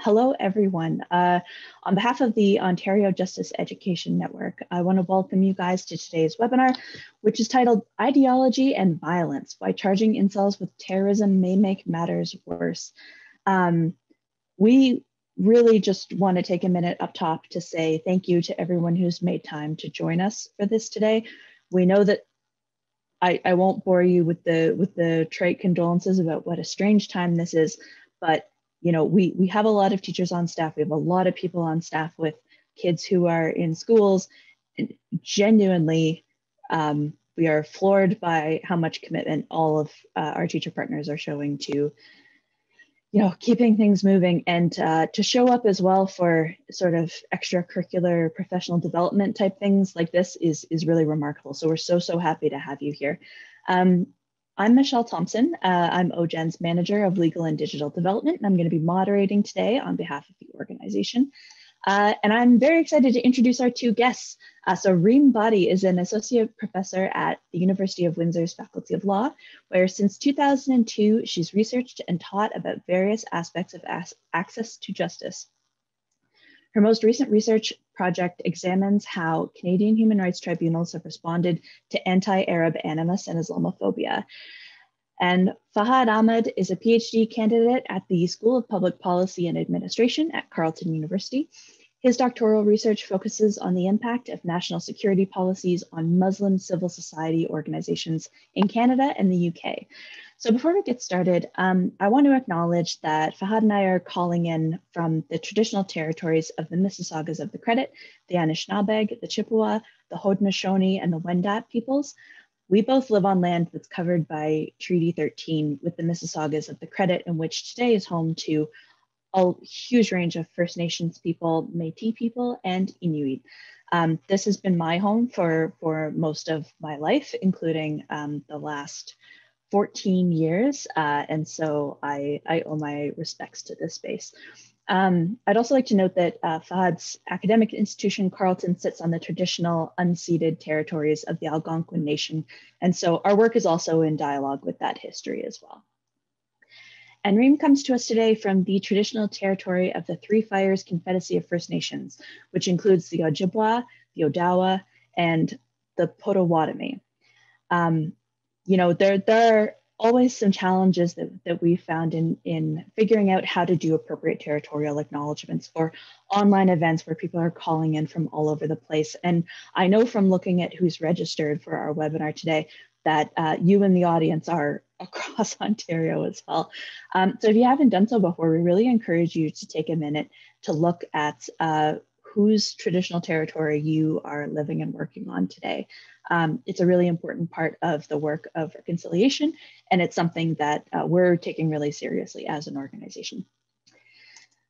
Hello, everyone. Uh, on behalf of the Ontario Justice Education Network, I want to welcome you guys to today's webinar, which is titled Ideology and Violence, Why Charging Incels with Terrorism May Make Matters Worse. Um, we really just want to take a minute up top to say thank you to everyone who's made time to join us for this today. We know that I, I won't bore you with the with the trite condolences about what a strange time this is, but you know, we, we have a lot of teachers on staff. We have a lot of people on staff with kids who are in schools. And genuinely, um, we are floored by how much commitment all of uh, our teacher partners are showing to, you know, keeping things moving and uh, to show up as well for sort of extracurricular professional development type things like this is, is really remarkable. So we're so, so happy to have you here. Um, I'm Michelle Thompson. Uh, I'm OJEN's Manager of Legal and Digital Development, and I'm going to be moderating today on behalf of the organization. Uh, and I'm very excited to introduce our two guests. Uh, so Reem Bahdi is an associate professor at the University of Windsor's Faculty of Law, where since 2002, she's researched and taught about various aspects of access to justice. Her most recent research project examines how Canadian human rights tribunals have responded to anti-Arab animus and Islamophobia. And Fahad Ahmad is a PhD candidate at the School of Public Policy and Administration at Carleton University. His doctoral research focuses on the impact of national security policies on Muslim civil society organizations in Canada and the UK. So before we get started, um, I want to acknowledge that Fahad and I are calling in from the traditional territories of the Mississaugas of the Credit, the Anishinaabeg, the Chippewa, the Haudenosaunee, and the Wendat peoples. We both live on land that's covered by Treaty 13 with the Mississaugas of the Credit, in which today is home to a huge range of First Nations people, Métis people, and Inuit. Um, this has been my home for, for most of my life, including um, the last 14 years. Uh, and so I, I owe my respects to this space. Um, I'd also like to note that uh, Fahad's academic institution, Carleton, sits on the traditional unceded territories of the Algonquin Nation. And so our work is also in dialogue with that history as well. And Reem comes to us today from the traditional territory of the Three Fires Confederacy of First Nations, which includes the Ojibwa, the Odawa, and the Potawatomi. Um, you know, there, there are always some challenges that, that we found in, in figuring out how to do appropriate territorial acknowledgements for online events where people are calling in from all over the place. And I know from looking at who's registered for our webinar today that uh, you and the audience are across Ontario as well. Um, so if you haven't done so before, we really encourage you to take a minute to look at uh, whose traditional territory you are living and working on today. Um, it's a really important part of the work of reconciliation, and it's something that uh, we're taking really seriously as an organization.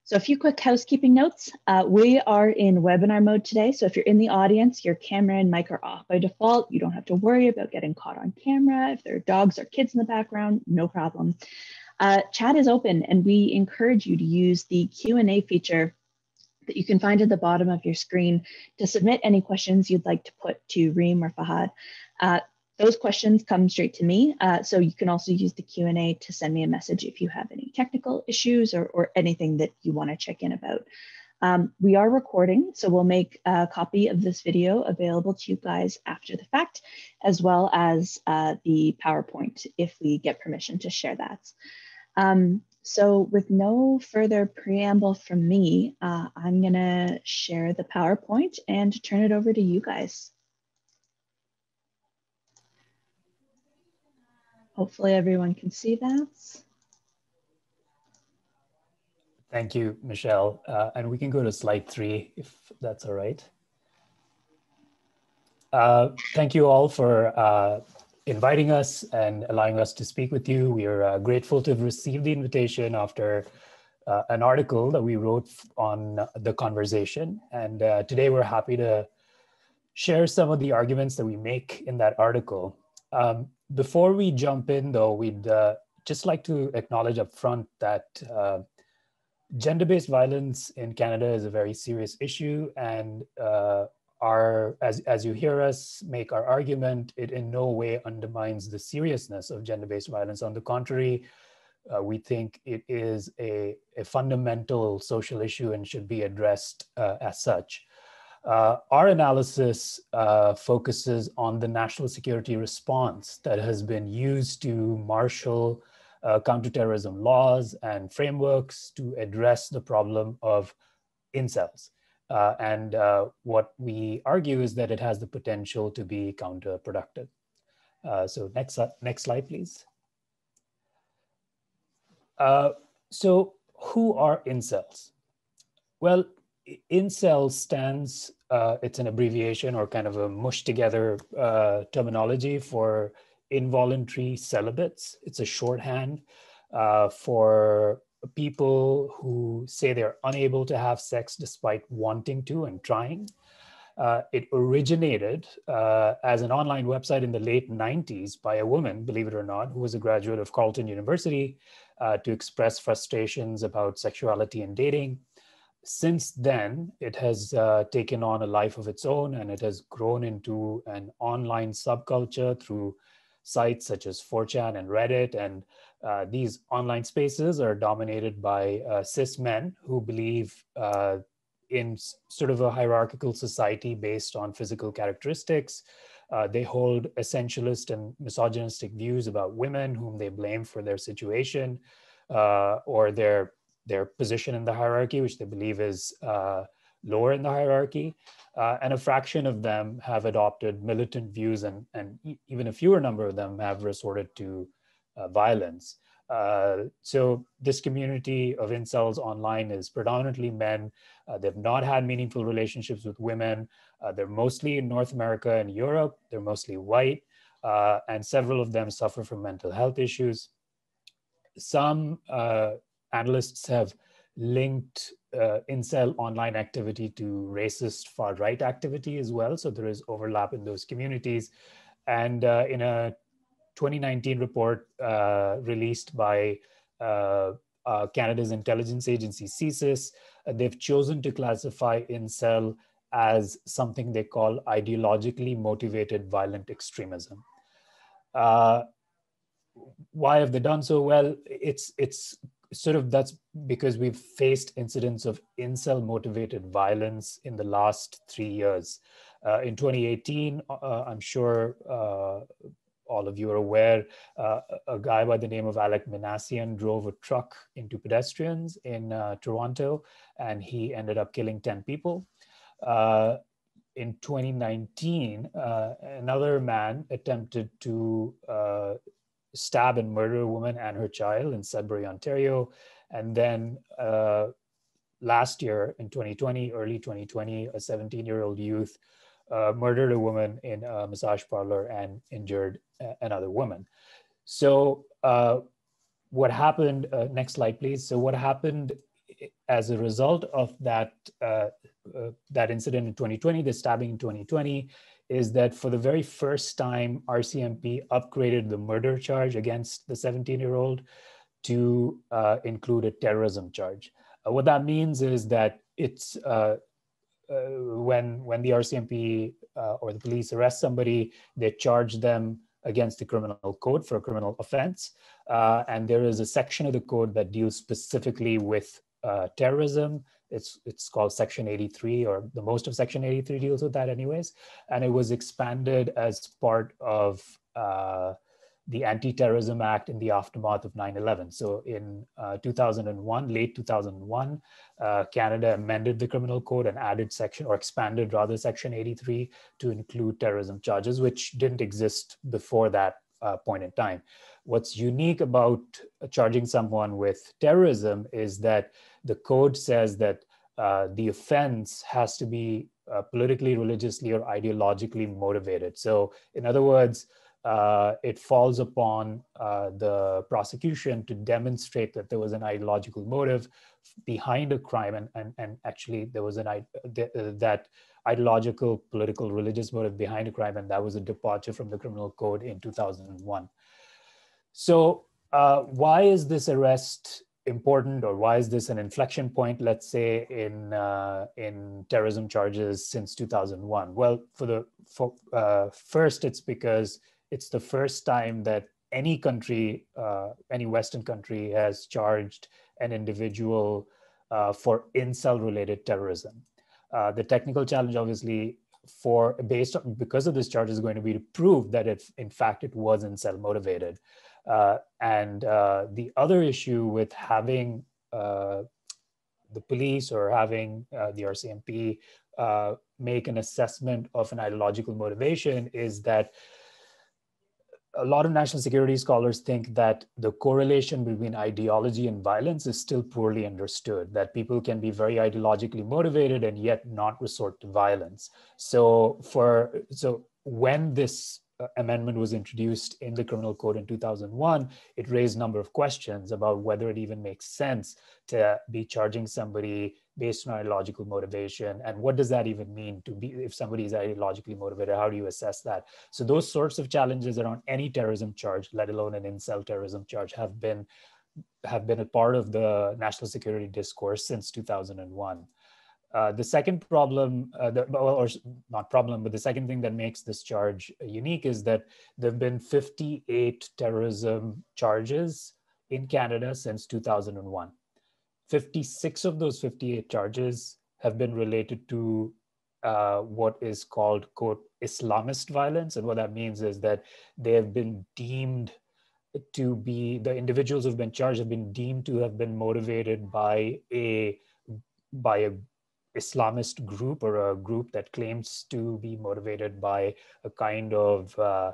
So a few quick housekeeping notes. Uh, we are in webinar mode today. So if you're in the audience, your camera and mic are off by default. You don't have to worry about getting caught on camera. If there are dogs or kids in the background, no problem. Uh, chat is open and we encourage you to use the Q&A feature that you can find at the bottom of your screen to submit any questions you'd like to put to Reem or Fahad. Uh, those questions come straight to me. Uh, so you can also use the Q&A to send me a message if you have any technical issues or, or anything that you wanna check in about. Um, we are recording, so we'll make a copy of this video available to you guys after the fact, as well as uh, the PowerPoint if we get permission to share that. Um, so with no further preamble from me, uh, I'm gonna share the PowerPoint and turn it over to you guys. Hopefully everyone can see that. Thank you, Michelle. Uh, and we can go to slide three if that's all right. Uh, thank you all for uh, inviting us and allowing us to speak with you. We are uh, grateful to have received the invitation after uh, an article that we wrote on the conversation. And uh, today we're happy to share some of the arguments that we make in that article. Um, before we jump in though, we'd uh, just like to acknowledge up front that uh, gender-based violence in Canada is a very serious issue and uh, our, as, as you hear us make our argument, it in no way undermines the seriousness of gender-based violence. On the contrary, uh, we think it is a, a, fundamental social issue and should be addressed uh, as such. Uh, our analysis uh, focuses on the national security response that has been used to marshal uh, counterterrorism laws and frameworks to address the problem of incels. Uh, and uh, what we argue is that it has the potential to be counterproductive. Uh, so next, next slide, please. so who are incels? Well, incel stands, uh, it's an abbreviation or kind of a mush together uh, terminology for involuntary celibates. It's a shorthand uh, for people who say they're unable to have sex despite wanting to and trying. Uh, it originated uh, as an online website in the late 90s by a woman, believe it or not, who was a graduate of Carleton University uh, to express frustrations about sexuality and dating since then, it has uh, taken on a life of its own and it has grown into an online subculture through sites such as 4chan and Reddit. And uh, these online spaces are dominated by uh, cis men who believe uh, in sort of a hierarchical society based on physical characteristics. Uh, they hold essentialist and misogynistic views about women whom they blame for their situation uh, or their their position in the hierarchy, which they believe is uh, lower in the hierarchy. Uh, and a fraction of them have adopted militant views, and, and even a fewer number of them have resorted to uh, violence. Uh, so this community of incels online is predominantly men. Uh, they've not had meaningful relationships with women. Uh, they're mostly in North America and Europe. They're mostly white, and several of them suffer from mental health issues. Some analysts have linked uh, incel online activity to racist far right activity as well. So there is overlap in those communities. And uh, in a 2019 report uh, released by uh, uh, Canada's intelligence agency, CSIS, uh, they've chosen to classify incel as something they call ideologically motivated violent extremism. why have they done so? Well, it's it's sort of that's because we've faced incidents of incel motivated violence in the last three years. Uh, in 2018, uh, I'm sure uh, all of you are aware, uh, a guy by the name of Alec Minassian drove a truck into pedestrians in uh, Toronto, and he ended up killing 10 people. Uh, in 2019, another man attempted to stab and murder a woman and her child in Sudbury, Ontario. And then uh, last year in 2020, early 2020, a 17 year old youth uh, murdered a woman in a massage parlor and injured another woman. So, uh, what happened? Uh, next slide, please. So, what happened as a result of that uh, uh, that incident in 2020, the stabbing in 2020, is that for the very first time, RCMP upgraded the murder charge against the 17 year old to uh, include a terrorism charge. Uh, what that means is that it's uh, uh when, when the RCMP uh, or the police arrest somebody, they charge them against the criminal code for a criminal offense. Uh, and there is a section of the code that deals specifically with terrorism it's it's called section 83 or the most of section 83 deals with that anyways. And it was expanded as part of uh, the anti-terrorism act in the aftermath of 9-11 so in uh, 2001 late 2001 uh, canada amended the criminal code and added section or expanded rather section 83 to include terrorism charges which didn't exist before that uh, point in time. What's unique about charging someone with terrorism is that the code says that uh, the offense has to be uh, politically, religiously, or ideologically motivated. So, in other words, uh, it falls upon uh, the prosecution to demonstrate that there was an ideological motive behind a crime, and, and, and actually there was an uh, that ideological, political, religious motive behind a crime, and that was a departure from the criminal code in 2001. So, uh, why is this arrest important or why is this an inflection point let's say in uh, in terrorism charges since 2001 well for the for, uh, first it's because it's the first time that any country, uh, any Western country has charged an individual uh, for incel related terrorism. Uh, the technical challenge, obviously, for based on because of this charge is going to be to prove that if in fact it wasn't incel motivated. Uh, and uh, the other issue with having uh, the police or having uh, the RCMP uh, make an assessment of an ideological motivation is that a lot of national security scholars think that the correlation between ideology and violence is still poorly understood, that people can be very ideologically motivated and yet not resort to violence. So for so when this Uh, amendment was introduced in the criminal code in 2001, it raised a number of questions about whether it even makes sense to be charging somebody based on ideological motivation and what does that even mean to be if somebody is ideologically motivated how do you assess that? So those sorts of challenges around any terrorism charge let alone an incel terrorism charge have been have been a part of the national security discourse since 2001 uh, the second problem, uh, the, or not problem, but the second thing that makes this charge unique is that there have been 58 terrorism charges in Canada since 2001. 56 of those 58 charges have been related to uh, what is called, quote, Islamist violence. And what that means is that they have been deemed to be, the individuals who've been charged have been deemed to have been motivated by a by a Islamist group or a group that claims to be motivated by a kind of uh,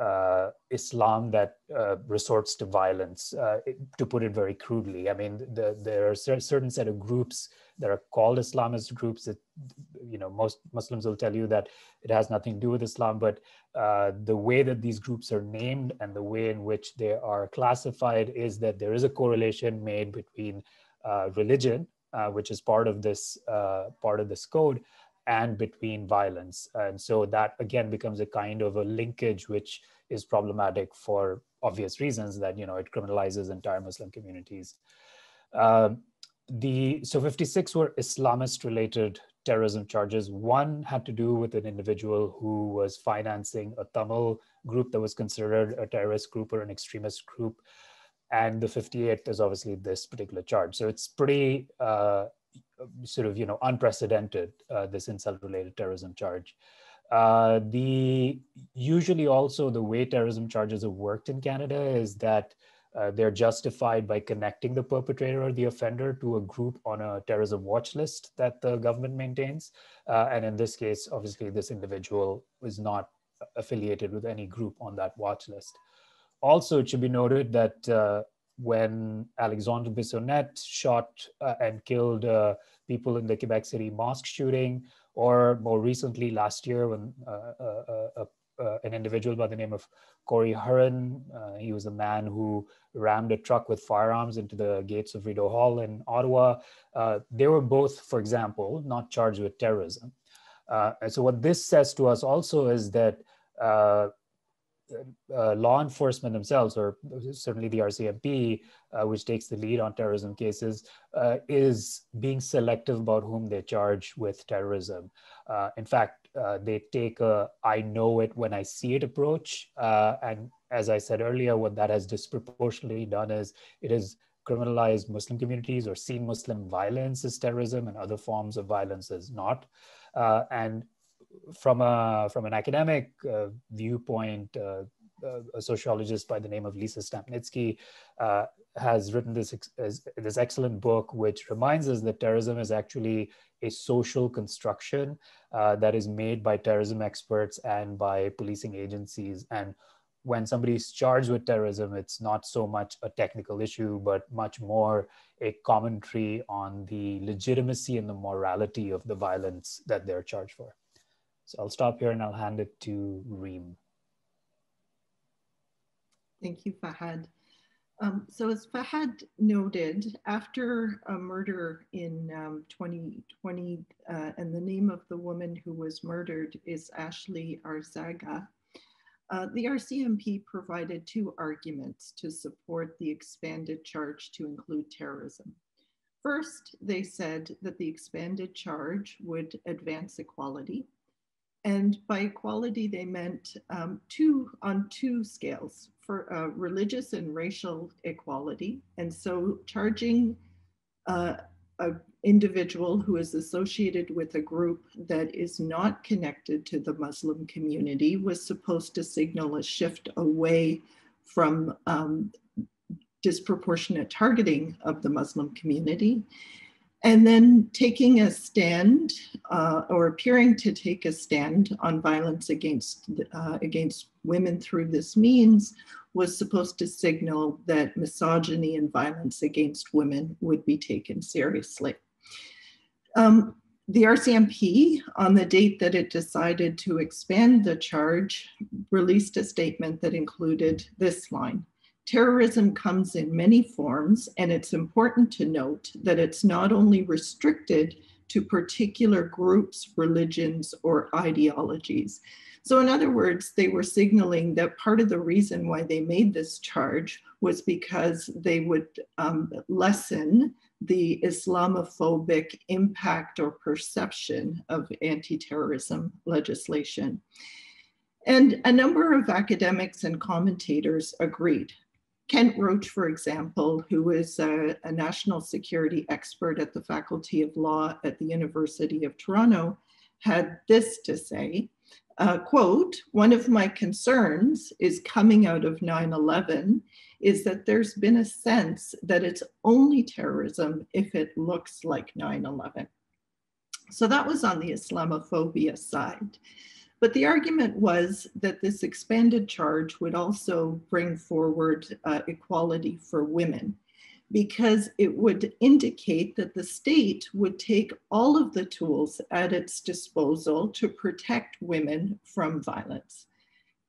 uh, Islam that uh, resorts to violence, uh, to put it very crudely. I mean, the, there are certain set of groups that are called Islamist groups that, you know, most Muslims will tell you that it has nothing to do with Islam, but uh, the way that these groups are named and the way in which they are classified is that there is a correlation made between uh, religion, which is part of this part of this code, and between violence. And so that again becomes a kind of a linkage which is problematic for obvious reasons that you know it criminalizes entire Muslim communities. Uh, the so 56 were Islamist related terrorism charges. One had to do with an individual who was financing a Tamil group that was considered a terrorist group or an extremist group. And the 58th is obviously this particular charge. So it's pretty uh, sort of you know unprecedented uh, this incel-related terrorism charge. Uh, the usually also the way terrorism charges have worked in canada is that uh, they're justified by connecting the perpetrator or the offender to a group on a terrorism watch list that the government maintains. Uh, and in this case obviously this individual was not affiliated with any group on that watch list also it should be noted that uh, when Alexandre Bissonnette shot uh, and killed uh, people in the Quebec City mosque shooting, or more recently last year when uh, uh, uh, an individual by the name of Corey Hurren, he was a man who rammed a truck with firearms into the gates of Rideau Hall in Ottawa. they were both, for example, not charged with terrorism. and so what this says to us also is that uh, law enforcement themselves, or certainly the RCMP, uh, which takes the lead on terrorism cases, uh, is being selective about whom they charge with terrorism. Uh, in fact, uh, they take a "I know it when I see it" approach, and as I said earlier, what that has disproportionately done is it has criminalized Muslim communities or seen Muslim violence as terrorism and other forms of violence as not. and from a from an academic uh, viewpoint, uh, uh, a sociologist by the name of Lisa Stampnitzky uh, has written this this excellent book, which reminds us that terrorism is actually a social construction uh, that is made by terrorism experts and by policing agencies. And when somebody is charged with terrorism, it's not so much a technical issue, but much more a commentary on the legitimacy and the morality of the violence that they're charged for. So I'll stop here and I'll hand it to Reem. Thank you, Fahad. Um, so as Fahad noted, after a murder in um, 2020, uh, and the name of the woman who was murdered is Ashley Arzaga, uh, the RCMP provided two arguments to support the expanded charge to include terrorism. First, they said that the expanded charge would advance equality and by equality, they meant um, two on two scales for uh, religious and racial equality. And so charging uh, an individual who is associated with a group that is not connected to the Muslim community was supposed to signal a shift away from um, disproportionate targeting of the Muslim community and then taking a stand uh, or appearing to take a stand on violence against uh, against women through this means was supposed to signal that misogyny and violence against women would be taken seriously. Um, the RCMP, on the date that it decided to expand the charge, released a statement that included this line Terrorism comes in many forms, and it's important to note that it's not only restricted to particular groups, religions, or ideologies. So, in other words, they were signaling that part of the reason why they made this charge was because they would um, lessen the Islamophobic impact or perception of anti terrorism legislation. And a number of academics and commentators agreed Kent Roach, for example, who is a, a, national security expert at the Faculty of Law at the University of Toronto, had this to say, uh, quote, one of my concerns is coming out of 9-11 is that there's been a sense that it's only terrorism if it looks like 9-11. So that was on the Islamophobia side. But the argument was that this expanded charge would also bring forward uh, equality for women because it would indicate that the state would take all of the tools at its disposal to protect women from violence.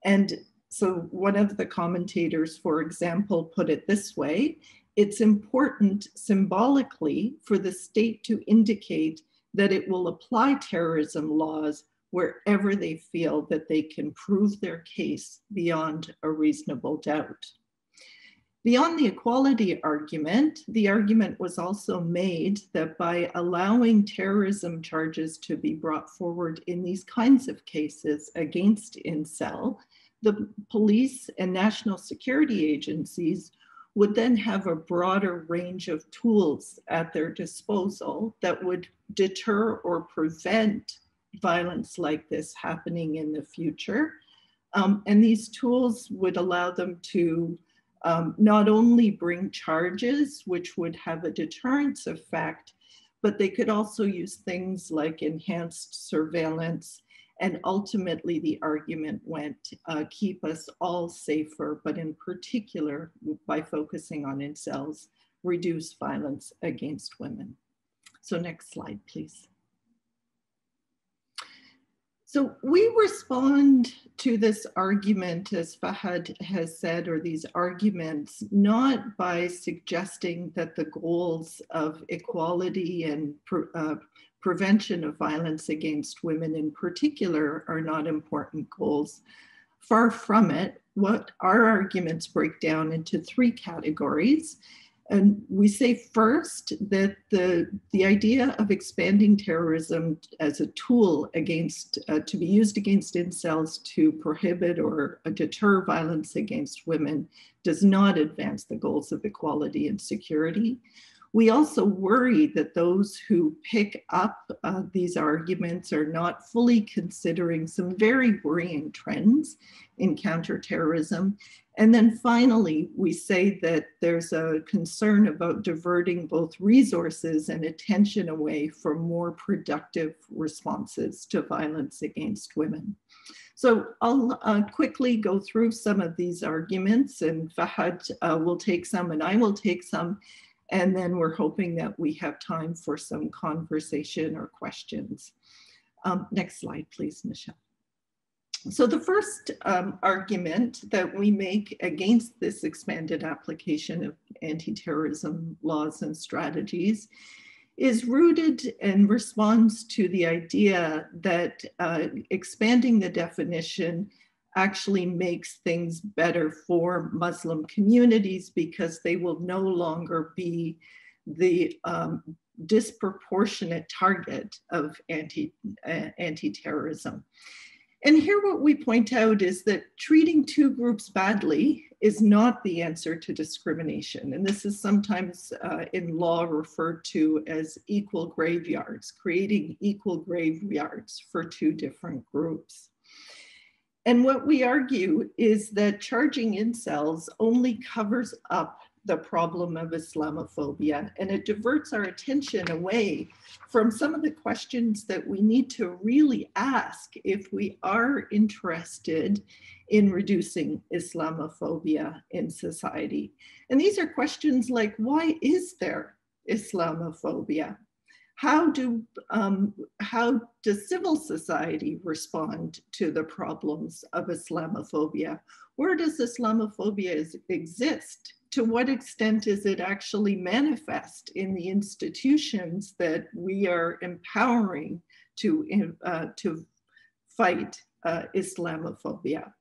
And so one of the commentators, for example, put it this way it's important symbolically for the state to indicate that it will apply terrorism laws wherever they feel that they can prove their case beyond a reasonable doubt. Beyond the equality argument, the argument was also made that by allowing terrorism charges to be brought forward in these kinds of cases against incel, the police and national security agencies would then have a broader range of tools at their disposal that would deter or prevent violence like this happening in the future. Um, and these tools would allow them to um, not only bring charges, which would have a deterrence effect, but they could also use things like enhanced surveillance. And ultimately, the argument went uh, keep us all safer, but in particular, by focusing on incels, reduce violence against women. So, next slide, please. So we respond to this argument, as Fahad has said, or these arguments, not by suggesting that the goals of equality and pre uh, prevention of violence against women in particular are not important goals. Far from it, what our arguments break down into three categories. And we say first that the, the idea of expanding terrorism as a tool against, uh, to be used against incels to prohibit or uh, deter violence against women does not advance the goals of equality and security. We also worry that those who pick up uh, these arguments are not fully considering some very worrying trends in counterterrorism and then finally, we say that there's a concern about diverting both resources and attention away from more productive responses to violence against women. So I'll uh, quickly go through some of these arguments and Fahad uh, will take some and I will take some. And then we're hoping that we have time for some conversation or questions. Um, next slide, please, Michelle. So the first um, argument that we make against this expanded application of anti-terrorism laws and strategies is rooted and responds to the idea that uh, expanding the definition actually makes things better for Muslim communities because they will no longer be the um, disproportionate target of anti, uh, anti-terrorism. And here what we point out is that treating two groups badly is not the answer to discrimination. And this is sometimes uh, in law referred to as equal graveyards, creating equal graveyards for two different groups. And what we argue is that charging incels only covers up the problem of Islamophobia and it diverts our attention away from some of the questions that we need to really ask if we are interested in reducing Islamophobia in society. And these are questions like why is there Islamophobia? How do um, how does civil society respond to the problems of Islamophobia? Where does Islamophobia exist? To what extent is it actually manifest in the institutions that we are empowering to, uh, to fight uh, Islamophobia?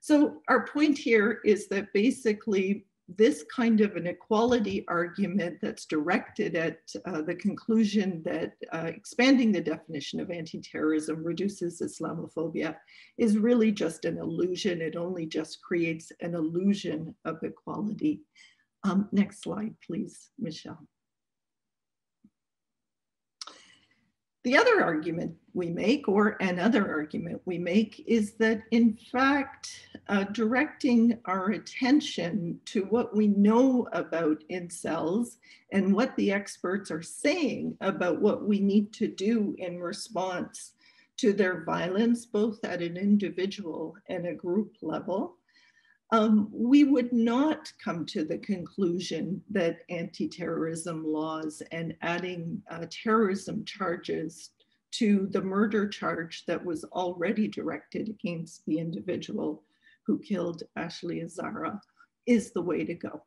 So our point here is that basically this kind of an equality argument that's directed at uh, the conclusion that uh, expanding the definition of anti-terrorism reduces Islamophobia is really just an illusion. It only just creates an illusion of equality. Um, next slide, please, Michelle. The other argument we make, or another argument we make, is that in fact, uh, directing our attention to what we know about incels and what the experts are saying about what we need to do in response to their violence, both at an individual and a group level, um, we would not come to the conclusion that anti-terrorism laws and adding uh, terrorism charges to the murder charge that was already directed against the individual who killed Ashley Arzaga is the way to go.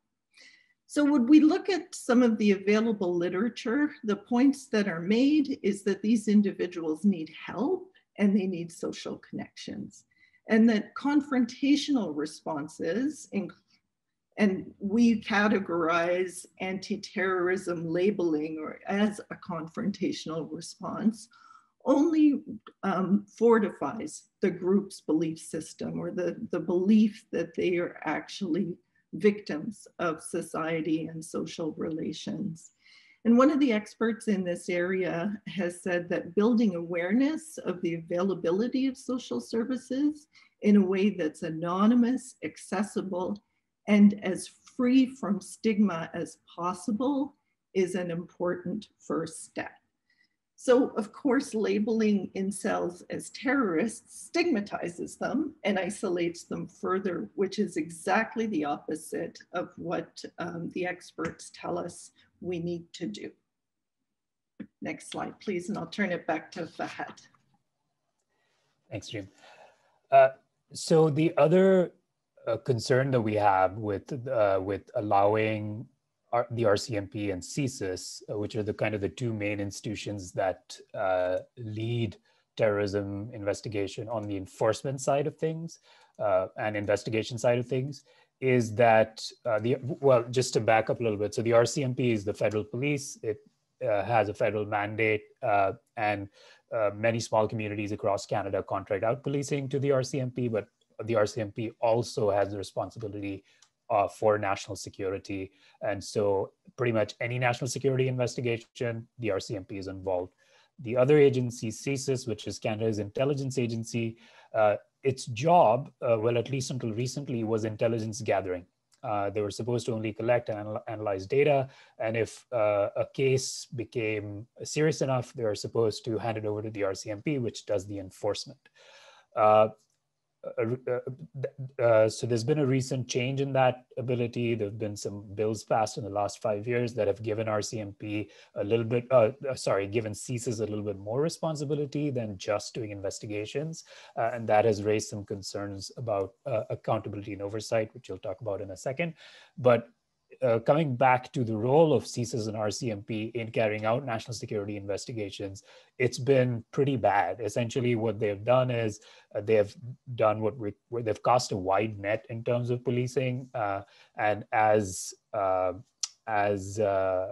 So would we look at some of the available literature, the points that are made is that these individuals need help and they need social connections and that confrontational responses, and we categorize anti-terrorism labeling or as a confrontational response, only um, fortifies the group's belief system or the, the belief that they are actually victims of society and social relations. And one of the experts in this area has said that building awareness of the availability of social services in a way that's anonymous, accessible, and as free from stigma as possible is an important first step. So of course, labeling incels as terrorists stigmatizes them and isolates them further, which is exactly the opposite of what um, the experts tell us we need to do. Next slide, please, and I'll turn it back to Fahad. Thanks, Reem. Uh, so the other uh, concern that we have with uh, with allowing our, the RCMP and CSIS, uh, which are the kind of the two main institutions that uh, lead terrorism investigation on the enforcement side of things uh, and investigation side of things, is that uh, the well just to back up a little bit so the rcmp is the federal police. It uh, has a federal mandate uh, and uh, many small communities across canada contract out policing to the rcmp but the rcmp also has the responsibility uh, for national security. And so pretty much any national security investigation the rcmp is involved. The other agency CSIS, which is Canada's intelligence agency, uh, its job, uh, well, at least until recently, was intelligence gathering. Uh, they were supposed to only collect and anal analyze data. And if uh, a case became serious enough, they were supposed to hand it over to the RCMP, which does the enforcement. Uh, so there's been a recent change in that ability. There have been some bills passed in the last five years that have given RCMP a little bit, uh, uh, sorry, given CSIS a little bit more responsibility than just doing investigations. Uh, and that has raised some concerns about uh, accountability and oversight, which you'll talk about in a second. But uh, coming back to the role of CSIS and RCMP in carrying out national security investigations, it's been pretty bad. Essentially, what they've done is uh, they have done what we they've cast a wide net in terms of policing, uh, and as uh, as uh,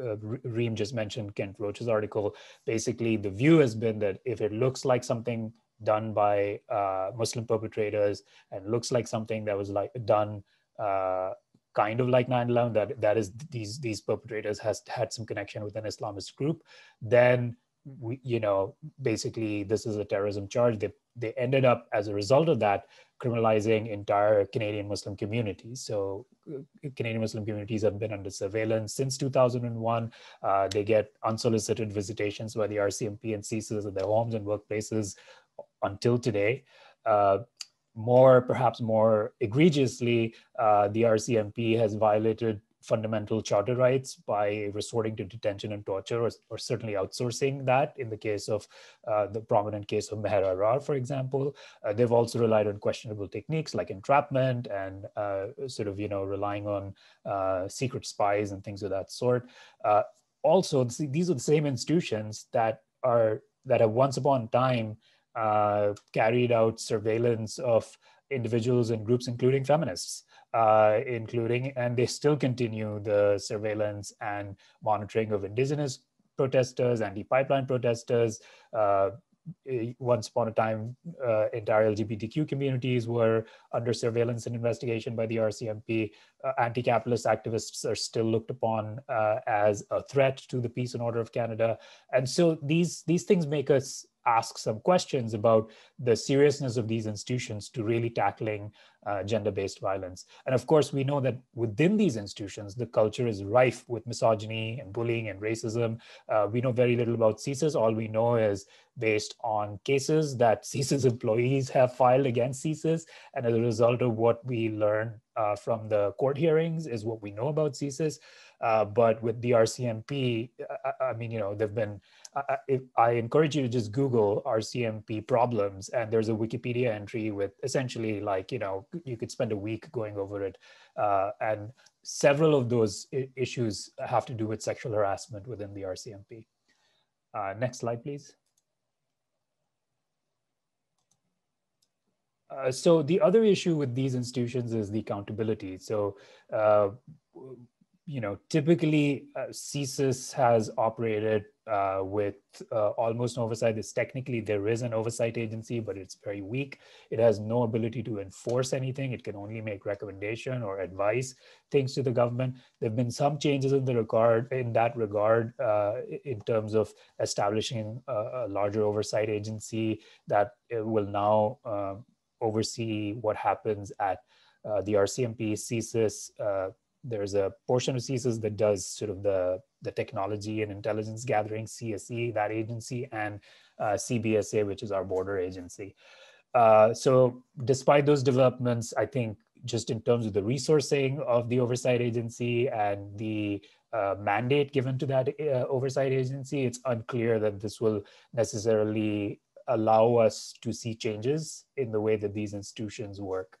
uh, Reem just mentioned Kent Roach's article. Basically, the view has been that if it looks like something done by uh, Muslim perpetrators and looks like something that was like done uh, kind of like 9/11, that that is these these perpetrators has had some connection with an Islamist group, then we, you know basically this is a terrorism charge. They they ended up as a result of that criminalizing entire Canadian Muslim communities. So uh, Canadian Muslim communities have been under surveillance since 2001. Uh, they get unsolicited visitations by the RCMP and CSIS at their homes and workplaces until today. Uh, more, perhaps more egregiously, uh, the RCMP has violated fundamental charter rights by resorting to detention and torture or, or certainly outsourcing that in the case of uh, the prominent case of Maher Arar, for example. Uh, they've also relied on questionable techniques like entrapment and uh, sort of, you know, relying on uh, secret spies and things of that sort. Uh, also, these are the same institutions that are that have once upon a time uh, carried out surveillance of individuals and groups, including feminists uh, including, and they still continue the surveillance and monitoring of indigenous protesters, anti-pipeline protesters. Uh, once upon a time, uh, entire LGBTQ communities were under surveillance and investigation by the RCMP. Uh, anti-capitalist activists are still looked upon uh, as a threat to the peace and order of Canada. And so these, these things make us ask some questions about the seriousness of these institutions to really tackling uh, gender-based violence. And of course, we know that within these institutions, the culture is rife with misogyny and bullying and racism. Uh, we know very little about CSIS. All we know is based on cases that CSIS employees have filed against CSIS. And as a result of what we learn uh, from the court hearings is what we know about CSIS. Uh, but with the RCMP, I, I mean, you know, they've been I, I, encourage you to just Google RCMP problems, and there's a Wikipedia entry with essentially like you know you could spend a week going over it, uh, and several of those issues have to do with sexual harassment within the RCMP. Uh, next slide, please. Uh, so the other issue with these institutions is the accountability. So uh, you know, typically uh, CSIS has operated uh, with uh, almost no oversight. This technically there is an oversight agency, but it's very weak. It has no ability to enforce anything. It can only make recommendation or advice things to the government. There've been some changes in the regard in that regard uh, in terms of establishing a, a, larger oversight agency that will now um, oversee what happens at uh, the RCMP, CSIS, uh, there's a portion of CSIS that does sort of the, the technology and intelligence gathering, CSE, that agency, and uh, CBSA, which is our border agency. Uh, so despite those developments, I think just in terms of the resourcing of the oversight agency and the uh, mandate given to that uh, oversight agency, it's unclear that this will necessarily allow us to see changes in the way that these institutions work.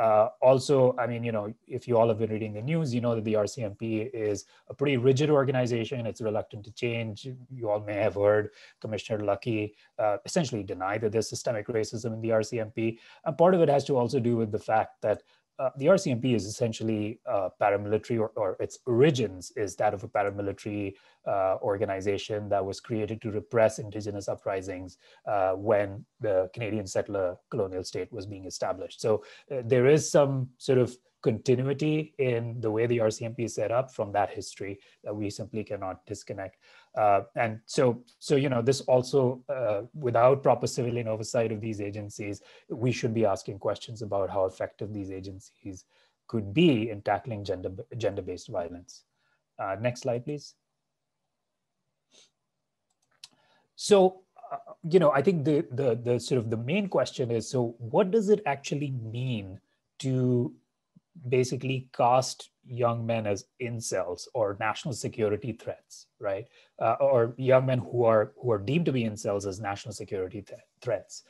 Uh, also, I mean, you know, if you all have been reading the news, you know that the RCMP is a pretty rigid organization. It's reluctant to change. You all may have heard Commissioner Lucki uh, essentially deny that there's systemic racism in the RCMP. And part of it has to also do with the fact that uh, the RCMP is essentially uh, paramilitary, or, or, its origins is that of a paramilitary uh, organization that was created to repress indigenous uprisings uh, when the Canadian settler colonial state was being established. So there is some sort of continuity in the way the RCMP is set up from that history that we simply cannot disconnect. Uh, and so, so you know, this also, uh, without proper civilian oversight of these agencies, we should be asking questions about how effective these agencies could be in tackling gender gender-based violence. Uh, next slide, please. So, uh, you know, I think the the the sort of the main question is: so, what does it actually mean to basically cast young men as incels or national security threats, right? Uh, or young men who are who are deemed to be incels as national security th threats.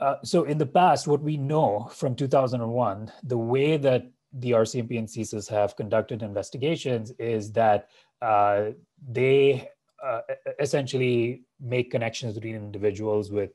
Uh, so in the past, what we know from 2001, the way that the RCMP and CSIS have conducted investigations is that uh, they uh, essentially make connections between individuals with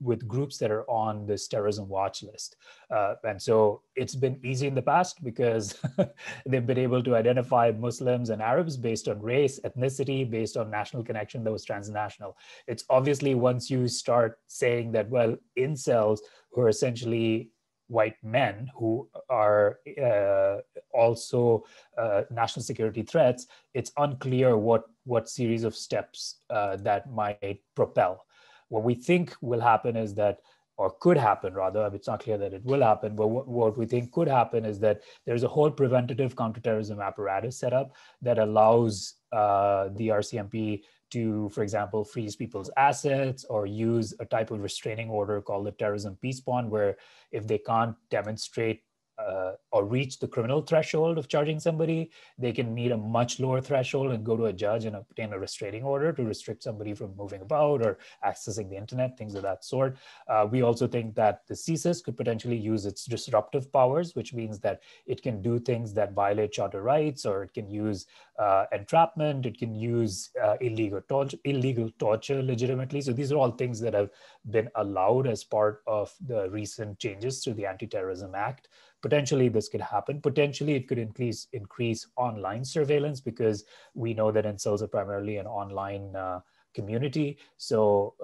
with groups that are on this terrorism watch list. Uh, and so it's been easy in the past because they've been able to identify Muslims and Arabs based on race, ethnicity, based on national connection that was transnational. It's obviously once you start saying that, well, incels who are essentially white men who are uh, also uh, national security threats, it's unclear what, what series of steps uh, that might propel. What we think will happen is that, or could happen rather, it's not clear that it will happen, but what, what we think could happen is that there's a whole preventative counterterrorism apparatus set up that allows uh, the RCMP to, for example, freeze people's assets or use a type of restraining order called the terrorism peace bond, where if they can't demonstrate uh, or reach the criminal threshold of charging somebody, they can meet a much lower threshold and go to a judge and obtain a restraining order to restrict somebody from moving about or accessing the internet, things of that sort. Uh, we also think that the CSIS could potentially use its disruptive powers, which means that it can do things that violate charter rights, or it can use uh, entrapment, it can use uh, illegal, torture, illegal torture legitimately. So these are all things that have been allowed as part of the recent changes to the Anti-Terrorism Act potentially this could happen. Potentially it could increase increase online surveillance because we know that incels are primarily an online uh, community. So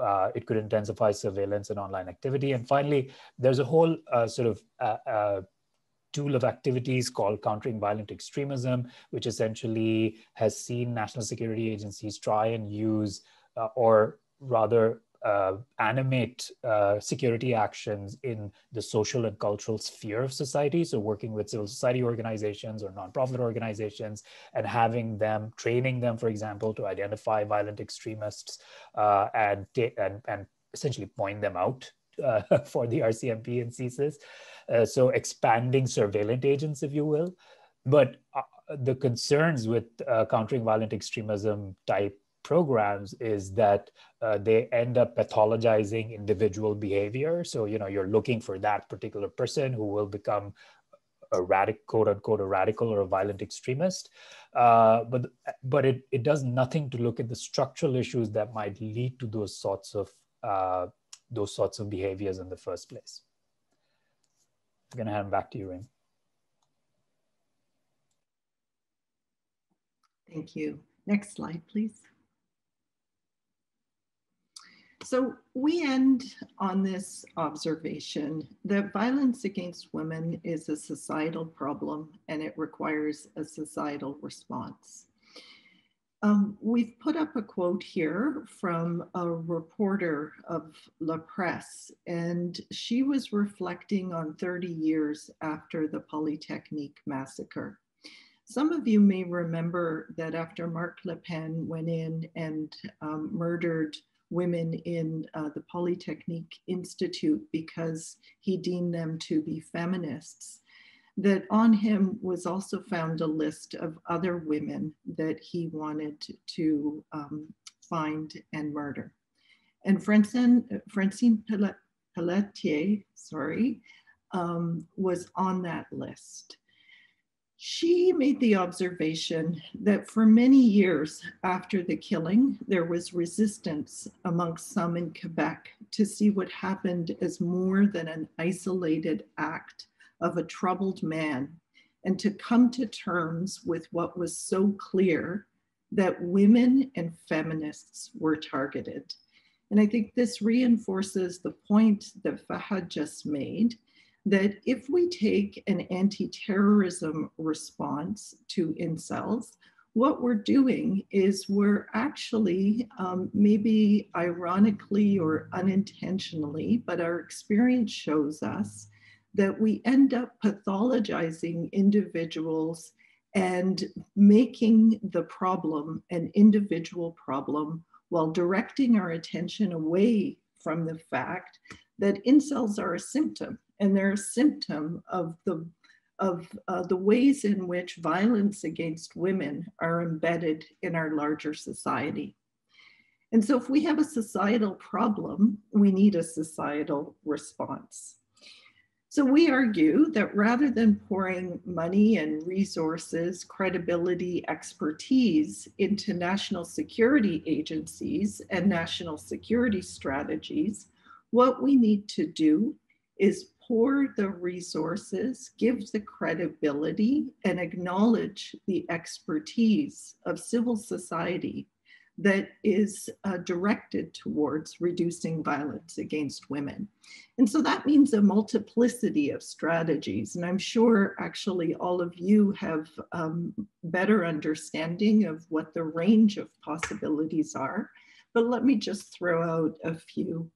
uh, it could intensify surveillance and online activity. And finally, there's a whole uh, sort of uh, uh, tool of activities called countering violent extremism, which essentially has seen national security agencies try and use, uh, or rather uh, animate uh, security actions in the social and cultural sphere of society. So, working with civil society organizations or nonprofit organizations and having them, training them, for example, to identify violent extremists uh, and, and, and essentially point them out uh, for the RCMP and CSIS. Uh, so, expanding surveillance agents, if you will. But uh, the concerns with countering violent extremism type programs is that uh, they end up pathologizing individual behavior. So, you know, you're looking for that particular person who will become a radical, quote unquote, a radical or a violent extremist. Uh, but but it, it does nothing to look at the structural issues that might lead to those sorts of uh, those sorts of behaviors in the first place. I'm gonna hand back to you, Reem. Thank you. Next slide, please. So we end on this observation that violence against women is a societal problem and it requires a societal response. Um, we've put up a quote here from a reporter of La Presse, and she was reflecting on 30 years after the Polytechnique massacre. Some of you may remember that after Marc Lépine went in and um, murdered women in uh, the Polytechnique Institute because he deemed them to be feminists, that on him was also found a list of other women that he wanted to um, find and murder. And Francine, Francine Pelletier, sorry, um, was on that list. She made the observation that for many years after the killing, there was resistance amongst some in Quebec to see what happened as more than an isolated act of a troubled man and to come to terms with what was so clear that women and feminists were targeted. And I think this reinforces the point that Fahad just made that if we take an anti-terrorism response to incels, what we're doing is we're actually, um, maybe ironically or unintentionally, but our experience shows us that we end up pathologizing individuals and making the problem an individual problem while directing our attention away from the fact that incels are a symptom and they're a symptom of the of uh, the ways in which violence against women are embedded in our larger society. And so if we have a societal problem, we need a societal response. So we argue that rather than pouring money and resources, credibility, expertise into national security agencies and national security strategies, What we need to do is pour the resources, give the credibility, and acknowledge the expertise of civil society that is uh, directed towards reducing violence against women. And so that means a multiplicity of strategies. And I'm sure actually all of you have um, better understanding of what the range of possibilities are. But let me just throw out a few.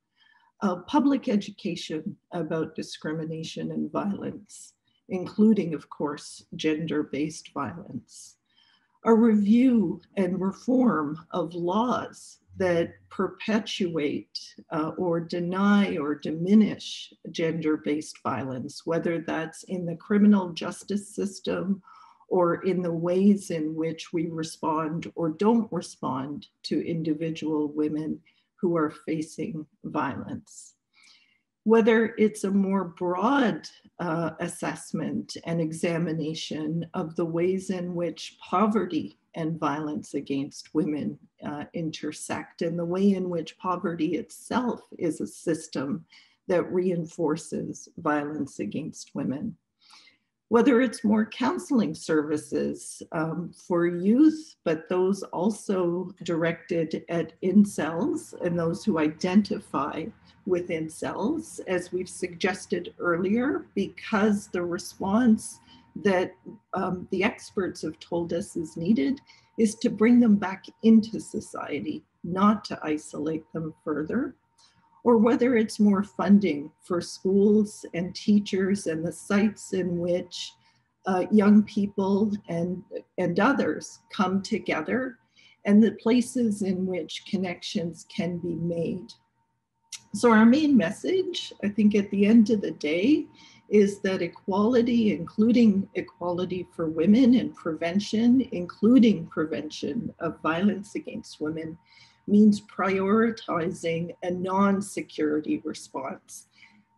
Uh, public education about discrimination and violence, including, of course, gender based violence. A review and reform of laws that perpetuate uh, or deny or diminish gender based violence, whether that's in the criminal justice system or in the ways in which we respond or don't respond to individual women who are facing violence whether it's a more broad uh, assessment and examination of the ways in which poverty and violence against women uh, intersect and the way in which poverty itself is a system that reinforces violence against women. Whether it's more counseling services um, for youth, but those also directed at incels and those who identify with incels, as we've suggested earlier, because the response that um, the experts have told us is needed is to bring them back into society, not to isolate them further. Or whether it's more funding for schools and teachers and the sites in which uh, young people and, and others come together and the places in which connections can be made. So, our main message, I think, at the end of the day, is that equality, including equality for women and prevention, including prevention of violence against women, means prioritizing a non security response.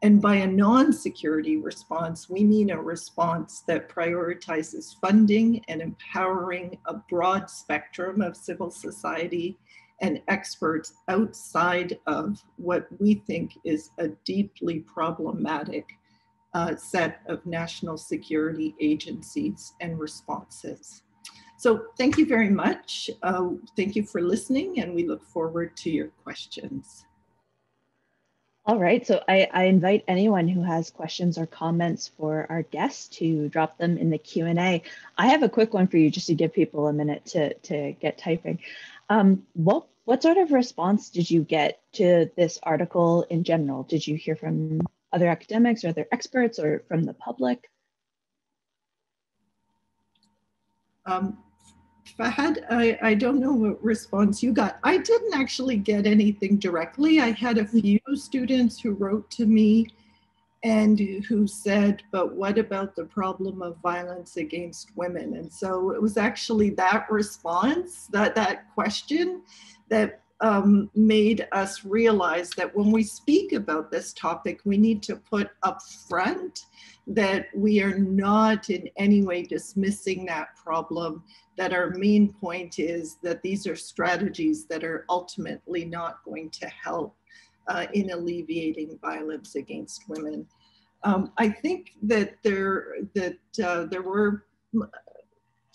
And by a non security response, we mean a response that prioritizes funding and empowering a broad spectrum of civil society and experts outside of what we think is a deeply problematic uh, set of national security agencies and responses. So thank you very much. Uh, thank you for listening and we look forward to your questions. All right, so I, I, invite anyone who has questions or comments for our guests to drop them in the Q&A. I have a quick one for you just to give people a minute to, to get typing. Um, what what sort of response did you get to this article in general? Did you hear from other academics or other experts or from the public? Um, Fahad, I, I don't know what response you got. I didn't actually get anything directly. I had a few students who wrote to me and who said, but what about the problem of violence against women? And so it was actually that response, that, that question that um, made us realize that when we speak about this topic, we need to put up front that we are not in any way dismissing that problem, that our main point is that these are strategies that are ultimately not going to help uh, in alleviating violence against women. Um, I think that there that uh, there were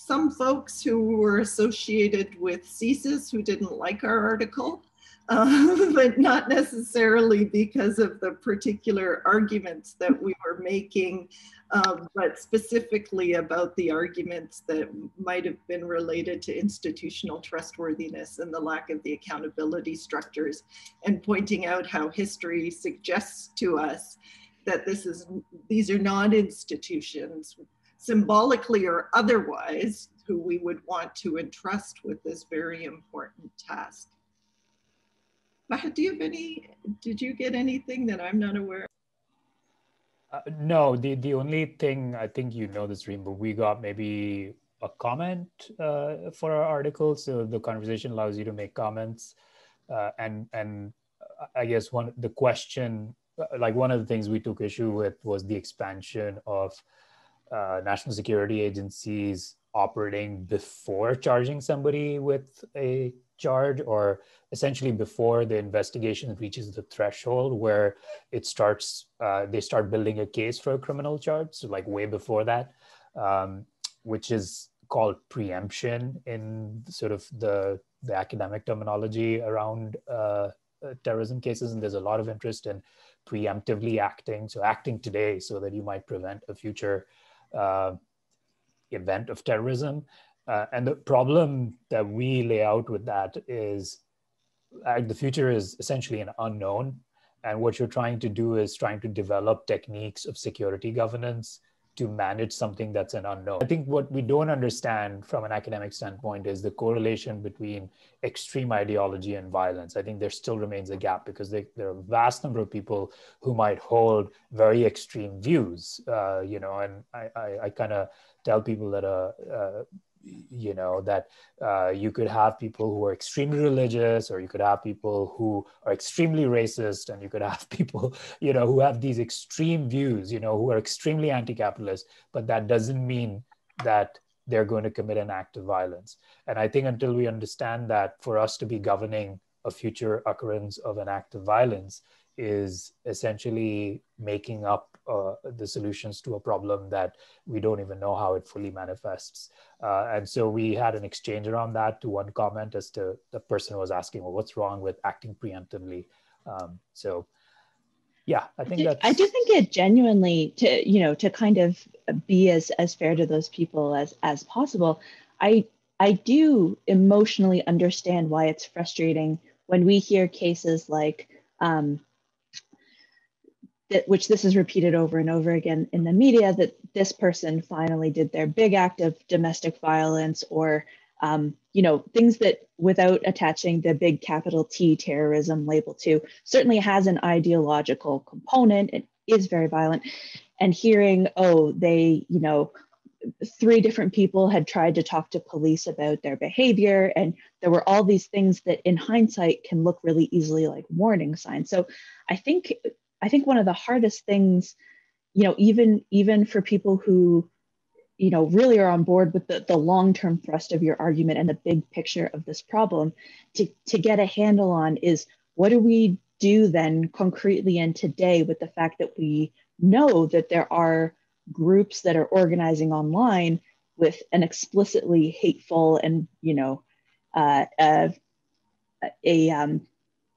some folks who were associated with CSIS who didn't like our article, uh, but not necessarily because of the particular arguments that we were making, um, but specifically about the arguments that might have been related to institutional trustworthiness and the lack of the accountability structures, and pointing out how history suggests to us that this is these are not institutions symbolically or otherwise who we would want to entrust with this very important task. do you have any, did you get anything that I'm not aware of? Uh, no, the, the only thing I think you know this, Reem, but we got maybe a comment uh, for our article. So the conversation allows you to make comments. Uh, and, and I guess one, the question like one of the things we took issue with was the expansion of uh, national security agencies operating before charging somebody with a charge or essentially before the investigation reaches the threshold where it starts uh, they start building a case for a criminal charge so like way before that um, which is called preemption in sort of the the academic terminology around uh, uh, terrorism cases and there's a lot of interest in preemptively acting so acting today so that you might prevent a future event of terrorism uh, and the problem that we lay out with that is uh, the future is essentially an unknown. And what you're trying to do is trying to develop techniques of security governance to manage something that's an unknown. I think what we don't understand from an academic standpoint is the correlation between extreme ideology and violence. I think there still remains a gap because they, there are a vast number of people who might hold very extreme views, uh, you know, and I, I, I kind of tell people that uh, uh, you know that uh, you could have people who are extremely religious or you could have people who are extremely racist and you could have people you know who have these extreme views you know who are extremely anti-capitalist. But that doesn't mean that they're going to commit an act of violence. And i think until we understand that for us to be governing a future occurrence of an act of violence is essentially making up uh, the solutions to a problem that we don't even know how it fully manifests. Uh, and so we had an exchange around that to one comment as to the person was asking, well, what's wrong with acting preemptively? Um, so yeah, I think that I do think it genuinely to, you know, to kind of be as, as fair to those people as, as possible. I, I do emotionally understand why it's frustrating when we hear cases like, um, that which this is repeated over and over again in the media that this person finally did their big act of domestic violence or um, you know things that without attaching the big capital T terrorism label to certainly has an ideological component it is very violent. And hearing oh they you know three different people had tried to talk to police about their behavior and there were all these things that in hindsight can look really easily like warning signs. So i think I think one of the hardest things, you know, even even for people who, you know, really are on board with the, the long-term thrust of your argument and the big picture of this problem, to, to get a handle on is what do we do then concretely and today with the fact that we know that there are groups that are organizing online with an explicitly hateful and you know uh, uh, a um,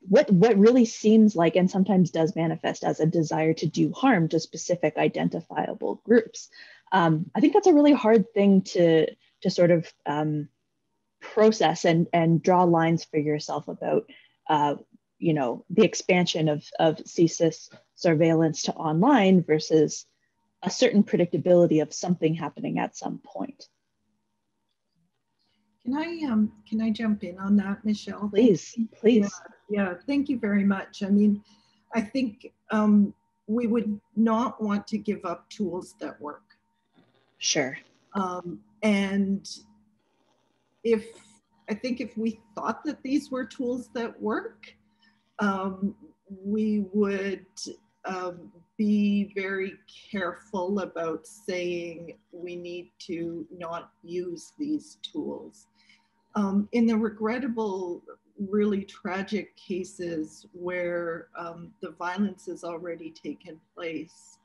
what what really seems like and sometimes does manifest as a desire to do harm to specific identifiable groups. Um, i think that's a really hard thing to to sort of um, process and and draw lines for yourself about uh, you know the expansion of of CSIS surveillance to online versus a certain predictability of something happening at some point can I um can I jump in on that, Michelle? Please, please. Yeah, yeah, thank you very much. I mean, I think um, we would not want to give up tools that work. Sure. Um, and if I think if we thought that these were tools that work, um, we would um, be very careful about saying we need to not use these tools. Um, in the regrettable, really tragic cases where um, the violence has already taken place,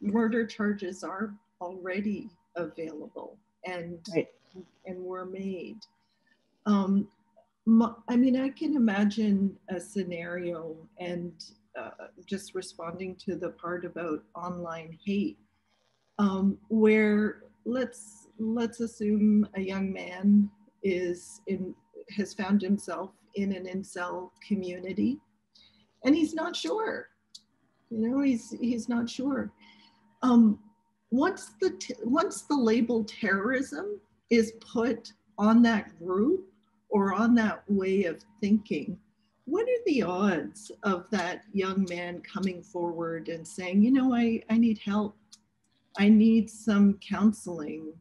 murder charges are already available and, right. and were made. Um, I mean, I can imagine a scenario and uh, just responding to the part about online hate, um, where let's let's assume a young man is in has found himself in an incel community. And he's not sure you know he's he's not sure. Um, once the once the label terrorism is put on that group or on that way of thinking what are the odds of that young man coming forward and saying you know i i need help. I need some counseling.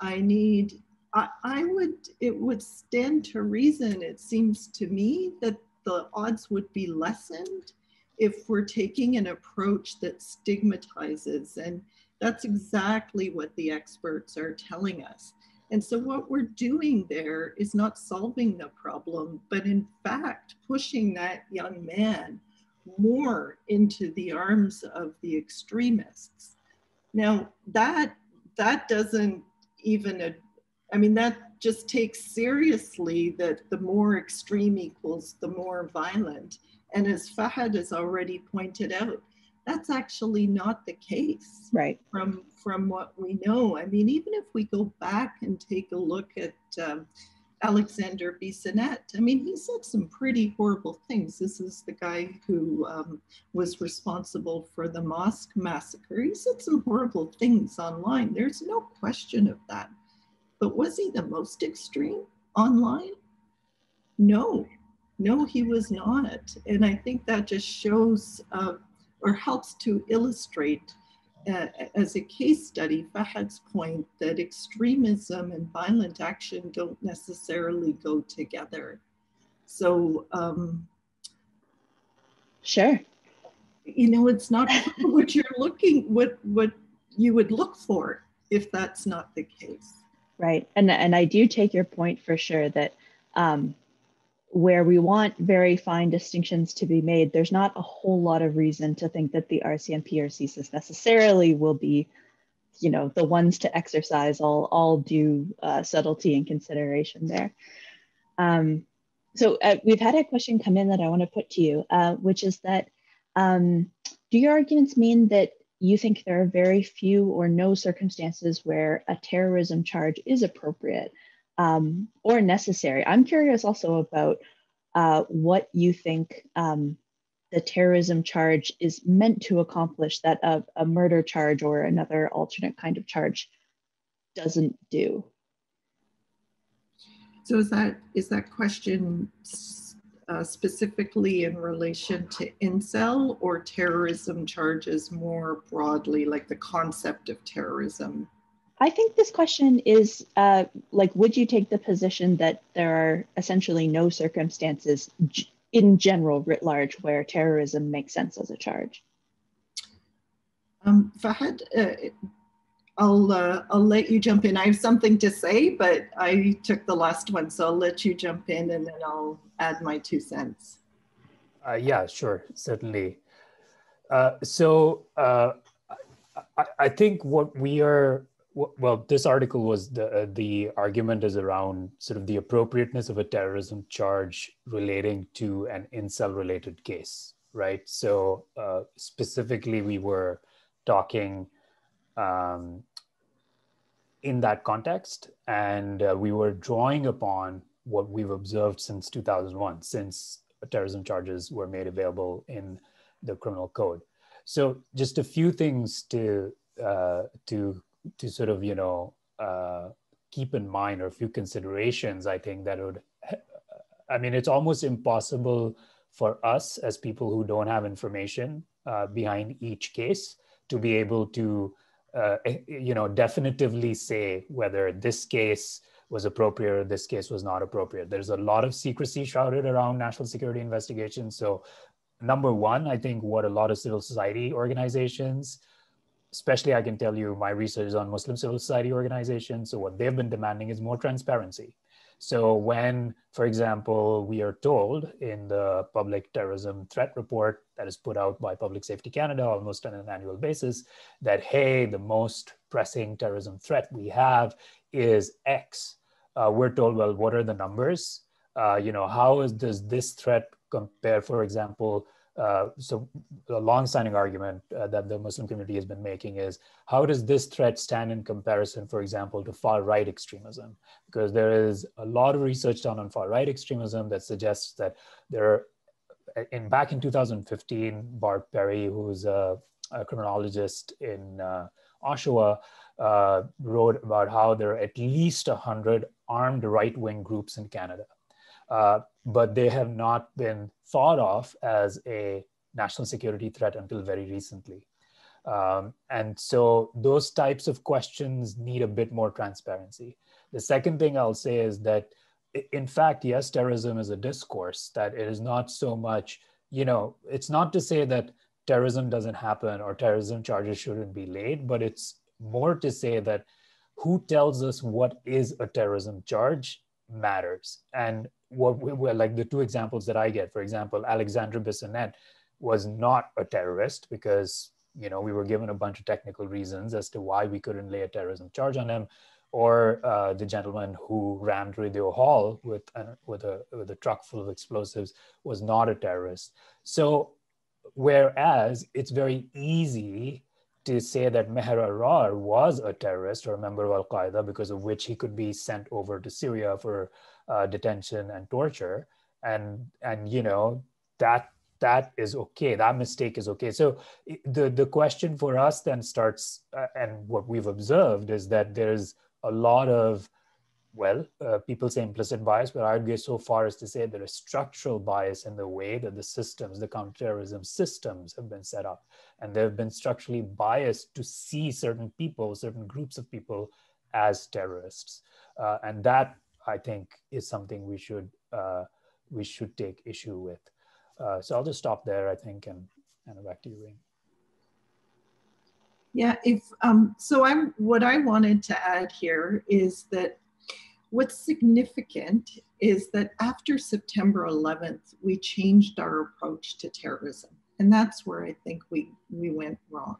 I need I, I would, it would stand to reason, it seems to me, that the odds would be lessened if we're taking an approach that stigmatizes. And that's exactly what the experts are telling us. And so, what we're doing there is not solving the problem, but in fact, pushing that young man more into the arms of the extremists. Now, that, that doesn't even, I mean, that just takes seriously that the more extreme equals the more violent. And as Fahad has already pointed out, that's actually not the case right. from from what we know. I mean even if we go back and take a look at um, alexander bissonnette i mean he said some pretty horrible things. This is the guy who um, was responsible for the mosque massacre. He said some horrible things online. There's no question of that but was he the most extreme online no no he was not and i think that just shows uh, or helps to illustrate uh, as a case study Fahad's point that extremism and violent action don't necessarily go together. So, um, sure. You know, it's not what you're looking, what, what you would look for if that's not the case. Right. And, and I do take your point for sure that um, where we want very fine distinctions to be made, there's not a whole lot of reason to think that the RCMP or CSIS necessarily will be, you know, the ones to exercise all, all due uh, subtlety and consideration there. Um, so uh, we've had a question come in that I want to put to you, uh, which is that um, do your arguments mean that you think there are very few or no circumstances where a terrorism charge is appropriate? um, or necessary. I'm curious also about uh, what you think um, the terrorism charge is meant to accomplish that a, a, murder charge or another alternate kind of charge doesn't do. So is that is that question uh, specifically in relation to incel or terrorism charges more broadly, like the concept of terrorism? I think this question is uh, like, would you take the position that there are essentially no circumstances in general, writ large, where terrorism makes sense as a charge? Um, Fahad, uh, I'll, uh, I'll let you jump in. I have something to say, but I took the last one, so I'll let you jump in and then I'll add my two cents. Uh, yeah, sure, certainly. Uh, so uh, I, I think what we are well this article was the uh, the argument is around sort of the appropriateness of a terrorism charge relating to an incel related case right so uh, specifically we were talking um, in that context. And uh, we were drawing upon what we've observed since 2001 since terrorism charges were made available in the criminal code. So just a few things to uh, to to sort of you know uh, keep in mind or a few considerations i think that would i mean it's almost impossible for us as people who don't have information uh, behind each case to be able to uh, eh, you know definitively say whether this case was appropriate or this case was not appropriate there's a lot of secrecy shrouded around national security investigations so number one i think what a lot of civil society organizations especially I can tell you my research is on Muslim civil society organizations. So what they've been demanding is more transparency. So when, for example, we are told in the public terrorism threat report that is put out by Public Safety Canada almost on an annual basis, that hey, the most pressing terrorism threat we have is X, uh, we're told, well, what are the numbers? Uh, you know, how is, does this threat compare, for example, uh, so a long-standing argument uh, that the Muslim community has been making is how does this threat stand in comparison, for example, to far-right extremism? Because there is a lot of research done on far-right extremism that suggests that there are, in back in 2015, Barb Perry, who's a, a criminologist in uh, Oshawa, uh, wrote about how there are at least 100 armed right-wing groups in Canada. Uh, but they have not been thought of as a national security threat until very recently. Um, and so those types of questions need a bit more transparency. The second thing I'll say is that, in fact, yes, terrorism is a discourse, that it is not so much, you know, it's not to say that terrorism doesn't happen or terrorism charges shouldn't be laid, but it's more to say that who tells us what is a terrorism charge matters. And what we were like the two examples that I get, for example, Alexandre Bissonnette was not a terrorist because you know we were given a bunch of technical reasons as to why we couldn't lay a terrorism charge on him or uh, the gentleman who rammed Rideau Hall with, an, with, a, with a truck full of explosives was not a terrorist. So, whereas it's very easy to say that Maher Arar was a terrorist or a member of Al Qaeda, because of which he could be sent over to Syria for uh, detention and torture, and and you know that that is okay. That mistake is okay. So the the question for us then starts uh, and what we've observed is that there's a lot of well, uh, people say implicit bias, but I would go so far as to say there is structural bias in the way that the systems, the counterterrorism systems have been set up. And they've been structurally biased to see certain people, certain groups of people as terrorists. Uh, and that, I think, is something we should, uh, we should take issue with. Uh, so I'll just stop there, I think, and, and back to you, Reem. Yeah, if um, so, I'm what I wanted to add here is that what's significant is that after September 11th, we changed our approach to terrorism, and that's where I think we we went wrong.